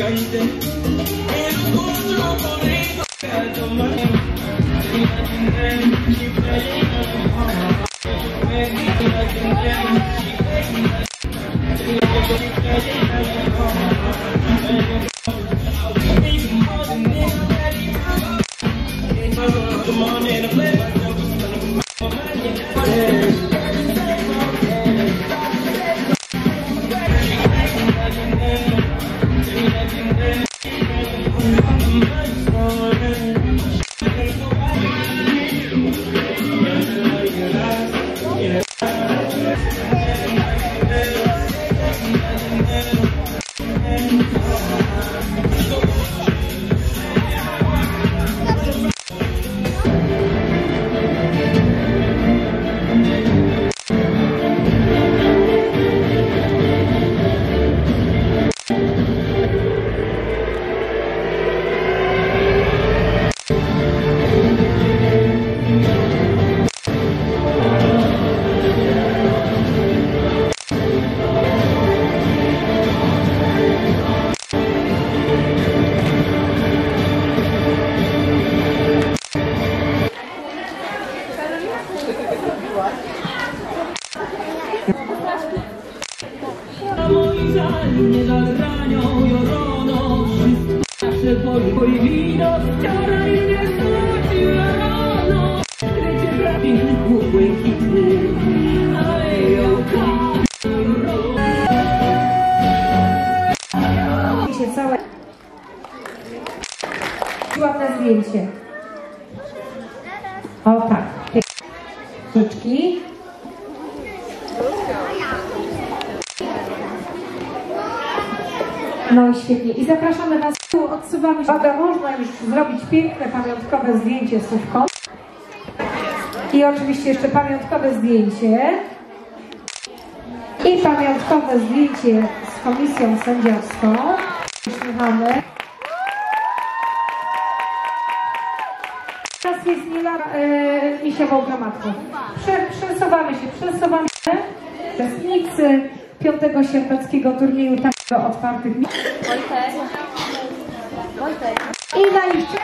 caíste. El otro corrido que tomar. O tak. Ryczki. No i świetnie. I zapraszamy Was odsuwamy się. Uwaga, można już zrobić piękne, pamiątkowe zdjęcie słówką. I oczywiście jeszcze pamiątkowe zdjęcie. I pamiątkowe zdjęcie z komisją sędziowską. Uśmiechamy. E, misiową gromadką. Prze, przesuwamy się, przesuwamy się. Uczestnicy piątego sierpeckiego turnieju tango otwartych Wojtek. Wojtek. I na jeszcze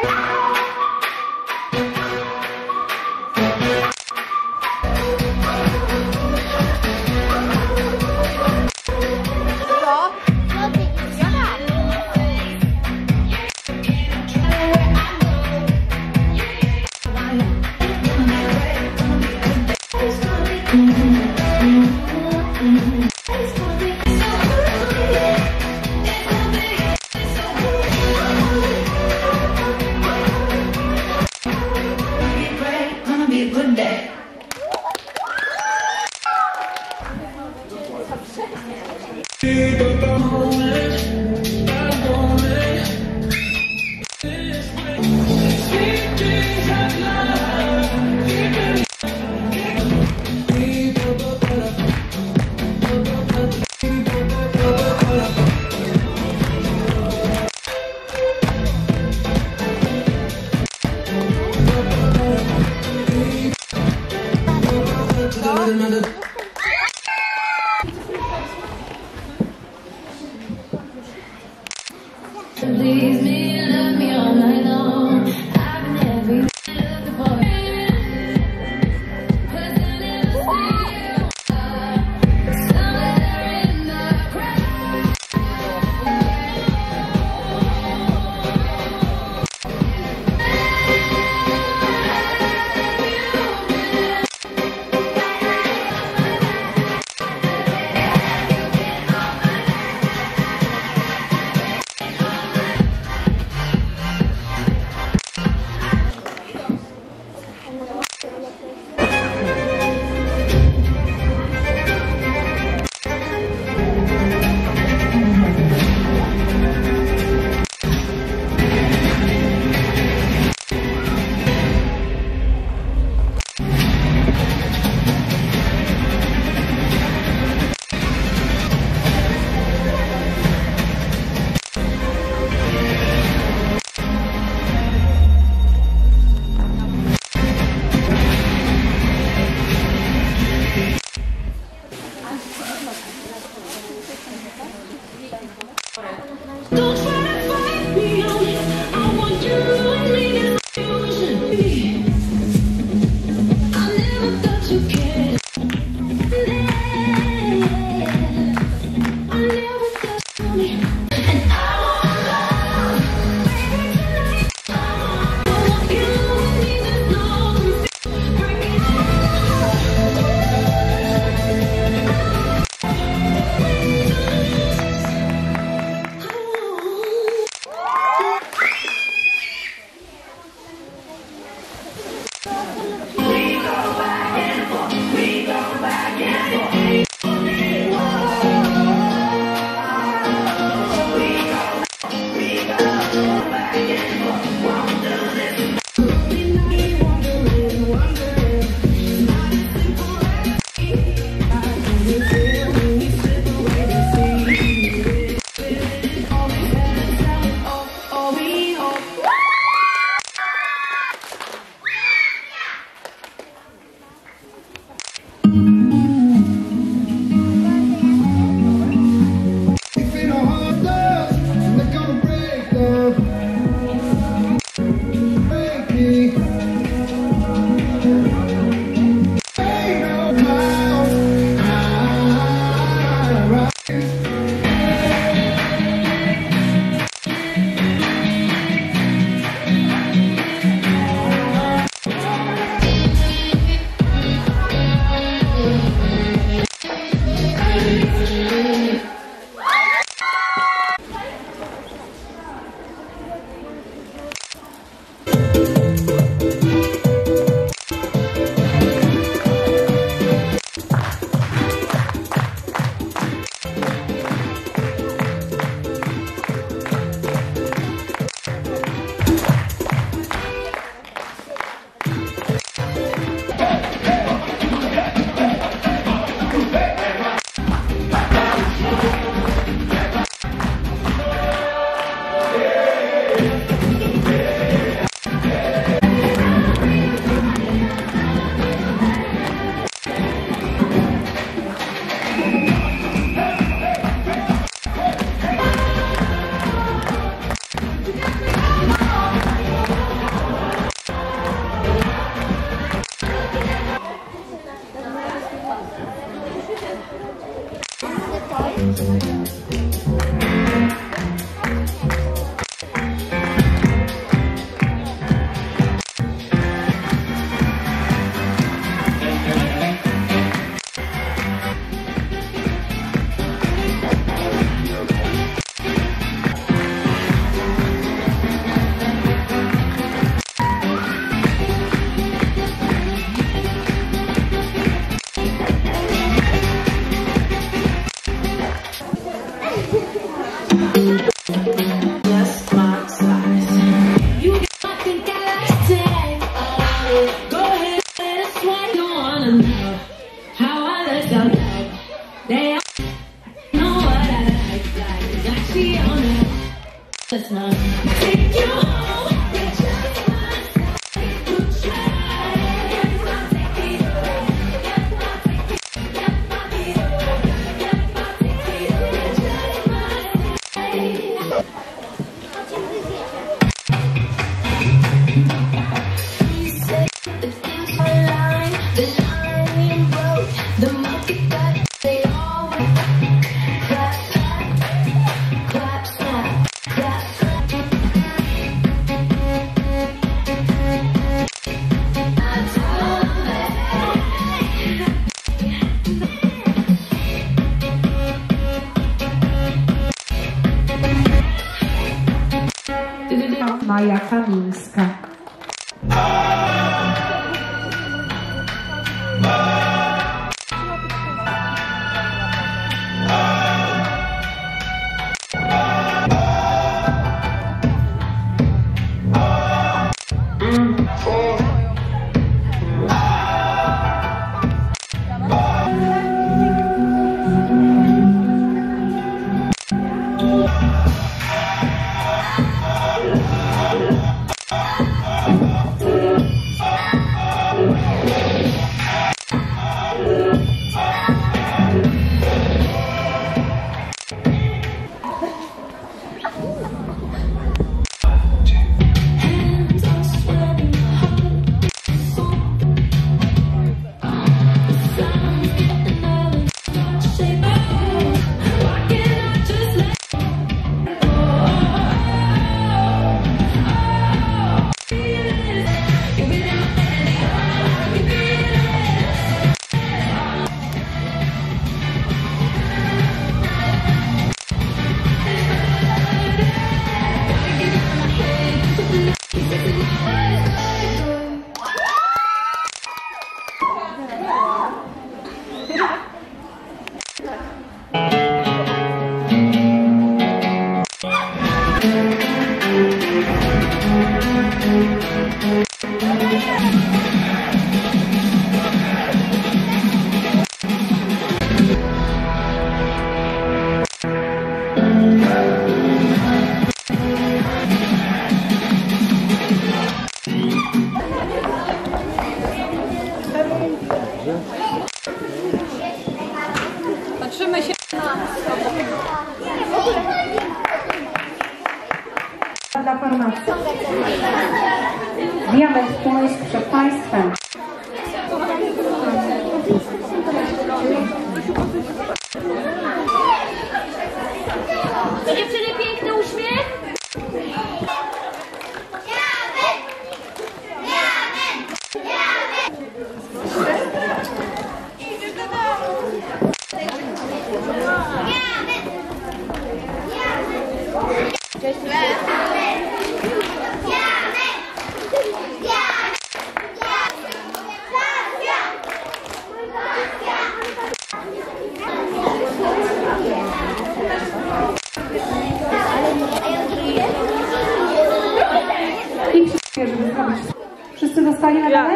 Wszyscy zostali nadane?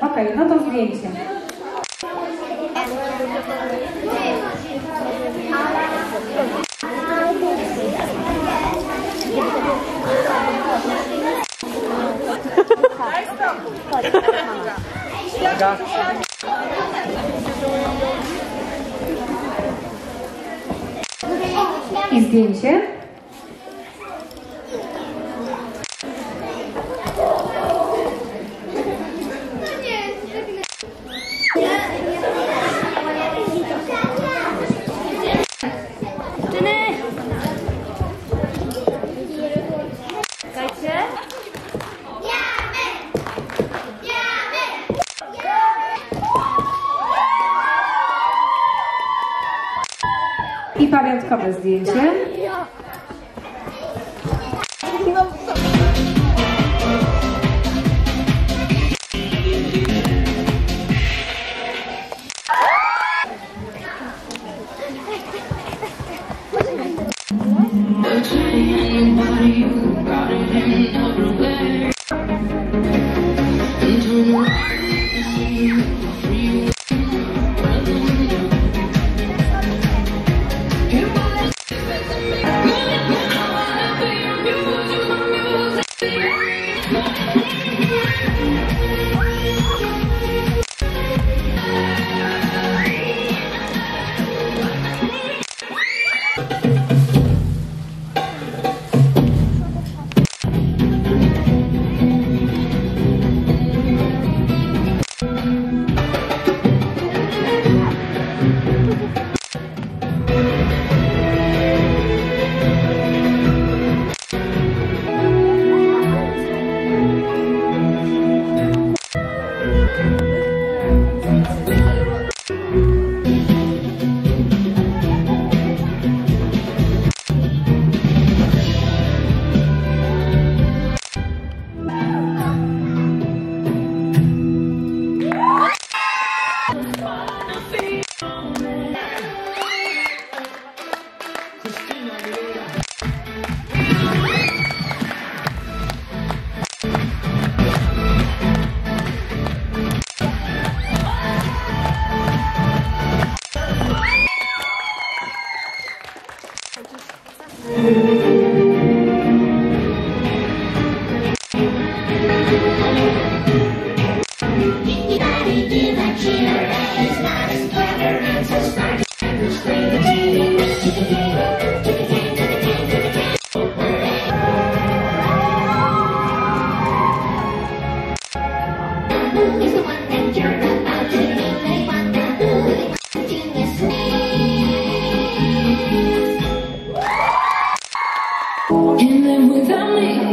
Okej, okay, no to zdjęcie. Uwaga. I zdjęcie. in there without me.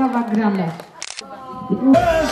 Gotowa, gramy. Well,